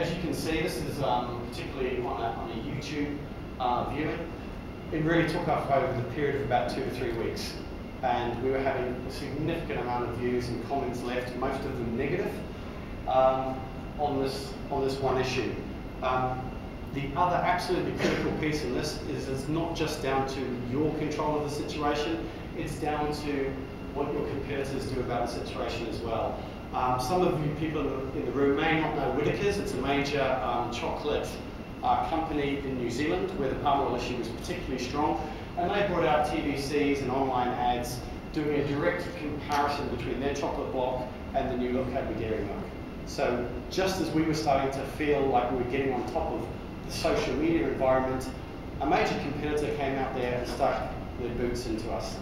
as you can see, this is um, particularly on a, on a YouTube uh, viewing. It really took off over the period of about two to three weeks. And we were having a significant amount of views and comments left, most of them negative, um, on, this, on this one issue. Um, the other absolutely critical piece in this is it's not just down to your control of the situation, it's down to what your competitors do about the situation as well. Um, some of you people in the room may not know Whittaker's. It's a major um, chocolate uh, company in New Zealand where the palm oil issue was particularly strong. And they brought out TVCs and online ads doing a direct comparison between their chocolate block and the new look Cadbury Dairy Milk. So just as we were starting to feel like we were getting on top of the social media environment, a major competitor came out there and stuck their boots into us.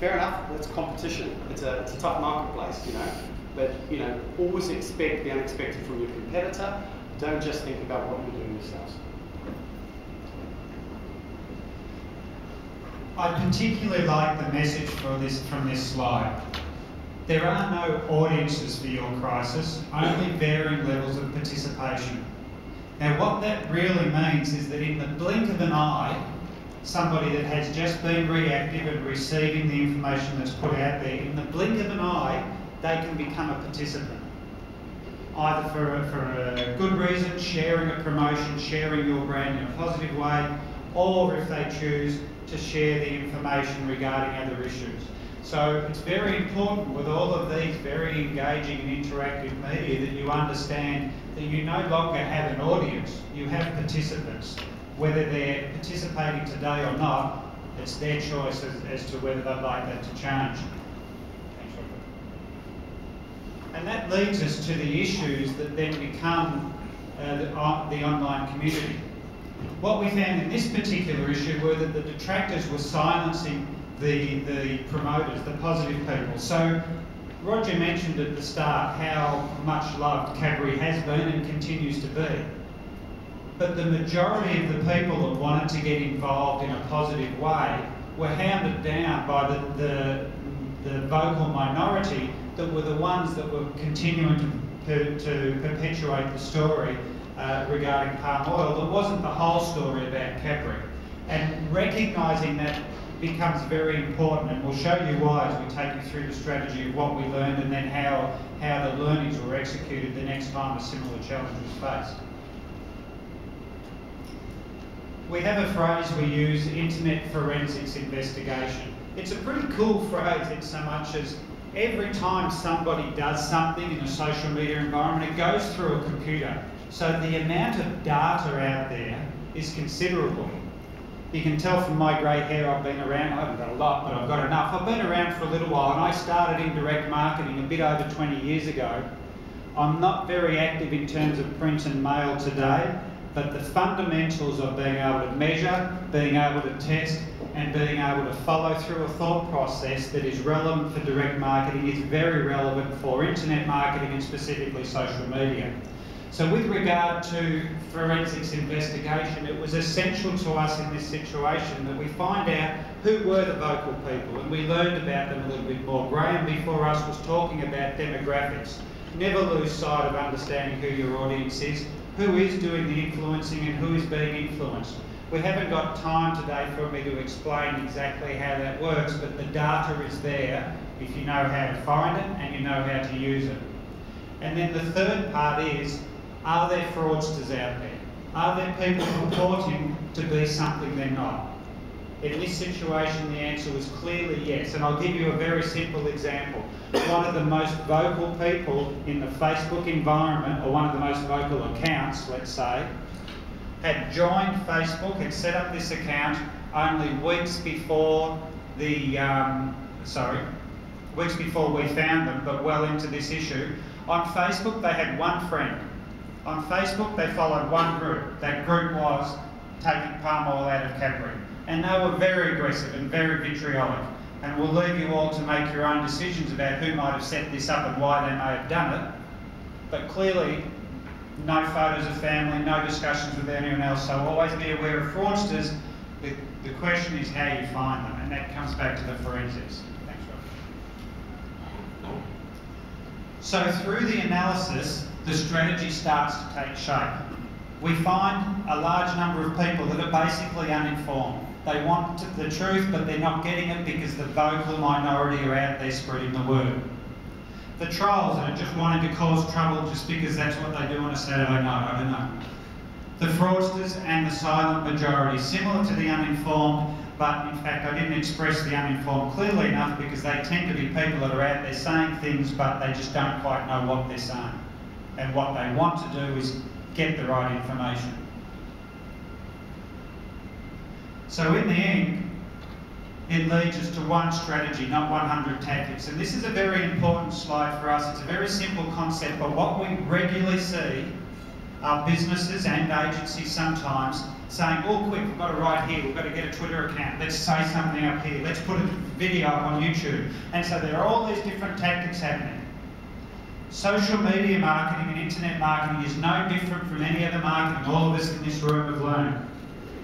Fair enough, that's competition. It's a, it's a tough marketplace, you know. But you know, always expect the unexpected from your competitor. Don't just think about what you're doing yourselves. I particularly like the message this from this slide. There are no audiences for your crisis, only varying levels of participation. Now what that really means is that in the blink of an eye, somebody that has just been reactive and receiving the information that's put out there, in the blink of an eye, they can become a participant. Either for a, for a good reason, sharing a promotion, sharing your brand in a positive way, or if they choose to share the information regarding other issues. So it's very important with all of these very engaging and interactive media that you understand that you no longer have an audience, you have participants. Whether they're participating today or not, it's their choice as, as to whether they'd like that to change. And that leads us to the issues that then become uh, the, uh, the online community. What we found in this particular issue were that the detractors were silencing the, the promoters, the positive people. So Roger mentioned at the start how much loved Cadbury has been and continues to be. But the majority of the people that wanted to get involved in a positive way were hounded down by the, the, the vocal minority that were the ones that were continuing to, to perpetuate the story uh, regarding palm oil that wasn't the whole story about Cadbury. And recognising that becomes very important and we'll show you why as we take you through the strategy of what we learned and then how, how the learnings were executed the next time a similar challenge was faced. We have a phrase we use, internet forensics investigation. It's a pretty cool phrase in so much as every time somebody does something in a social media environment, it goes through a computer. So the amount of data out there is considerable. You can tell from my grey hair I've been around, I haven't got a lot, but I've got enough. I've been around for a little while and I started in direct marketing a bit over 20 years ago. I'm not very active in terms of print and mail today, but the fundamentals of being able to measure, being able to test, and being able to follow through a thought process that is relevant for direct marketing is very relevant for internet marketing and specifically social media. So with regard to forensics investigation, it was essential to us in this situation that we find out who were the vocal people and we learned about them a little bit more. Graham before us was talking about demographics. Never lose sight of understanding who your audience is, who is doing the influencing and who is being influenced. We haven't got time today for me to explain exactly how that works, but the data is there if you know how to find it and you know how to use it. And then the third part is, are there fraudsters out there? Are there people purporting to be something they're not? In this situation, the answer was clearly yes, and I'll give you a very simple example. One of the most vocal people in the Facebook environment, or one of the most vocal accounts, let's say, had joined Facebook, had set up this account only weeks before the, um, sorry, weeks before we found them, but well into this issue. On Facebook, they had one friend. On Facebook, they followed one group. That group was taking palm oil out of Cadbury. And they were very aggressive and very vitriolic. And we'll leave you all to make your own decisions about who might have set this up and why they may have done it. But clearly, no photos of family, no discussions with anyone else. So always be aware of fraudsters. The, the question is how you find them, and that comes back to the forensics. Thanks, Rob. So through the analysis, the strategy starts to take shape. We find a large number of people that are basically uninformed. They want the truth, but they're not getting it because the vocal minority are out there spreading the word. The trolls that are just wanting to cause trouble just because that's what they do on a Saturday night, I don't know. The fraudsters and the silent majority, similar to the uninformed, but in fact I didn't express the uninformed clearly enough because they tend to be people that are out there saying things but they just don't quite know what they're saying. And what they want to do is get the right information. So in the end, it leads us to one strategy, not 100 tactics. And this is a very important slide for us. It's a very simple concept, but what we regularly see are businesses and agencies sometimes saying, oh quick, we've got to write here, we've got to get a Twitter account, let's say something up here, let's put a video up on YouTube. And so there are all these different tactics happening. Social media marketing and internet marketing is no different from any other marketing all of us in this room have learned.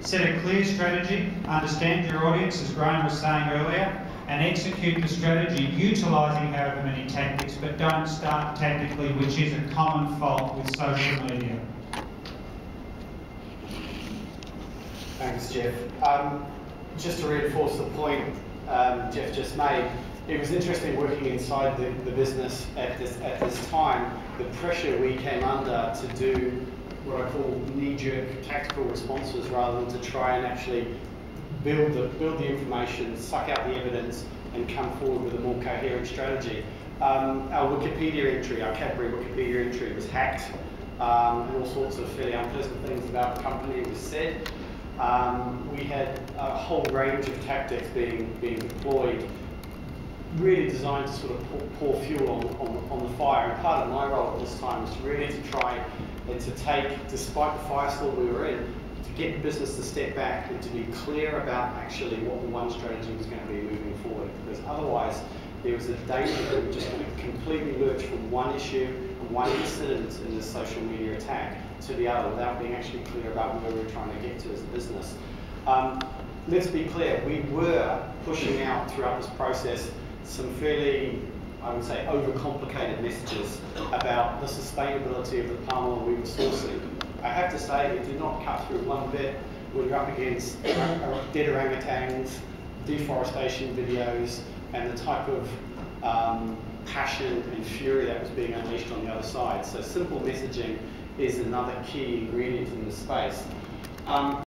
Set a clear strategy, understand your audience, as Graham was saying earlier, and execute the strategy utilising however many tactics, but don't start tactically, which is a common fault with social media. Thanks, Jeff. Um, just to reinforce the point um, Jeff just made, it was interesting working inside the, the business at this, at this time, the pressure we came under to do what I call knee-jerk tactical responses rather than to try and actually build the, build the information, suck out the evidence, and come forward with a more coherent strategy. Um, our Wikipedia entry, our Cadbury Wikipedia entry was hacked, um, and all sorts of fairly unpleasant things about the company was said. Um, we had a whole range of tactics being, being deployed really designed to sort of pour, pour fuel on, on, on, the fire. And part of my role at this time was really to try and to take, despite the firestorm we were in, to get the business to step back and to be clear about actually what the one strategy was going to be moving forward. Because otherwise, there was a danger that we just completely lurch from one issue one incident in this social media attack to the other without being actually clear about where we we're trying to get to as a business. Um, let's be clear, we were pushing out throughout this process some fairly, I would say, overcomplicated messages about the sustainability of the palm oil we were sourcing. I have to say, it did not cut through one bit when you're up against dead orangutans, deforestation videos, and the type of um, passion and fury that was being unleashed on the other side. So simple messaging is another key ingredient in this space. Um,